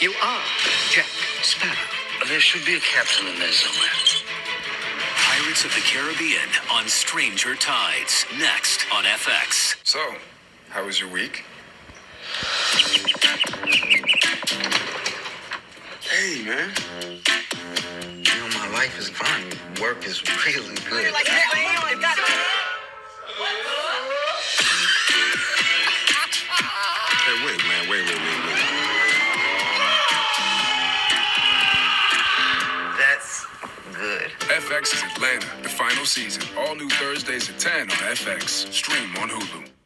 You are Jack Sparrow. There should be a captain in there somewhere. Pirates of the Caribbean on Stranger Tides. Next on FX. So, how was your week? Hey, man. You know, my life is fine. Work is really good. Hey, FX is Atlanta, the final season. All new Thursdays at 10 on FX. Stream on Hulu.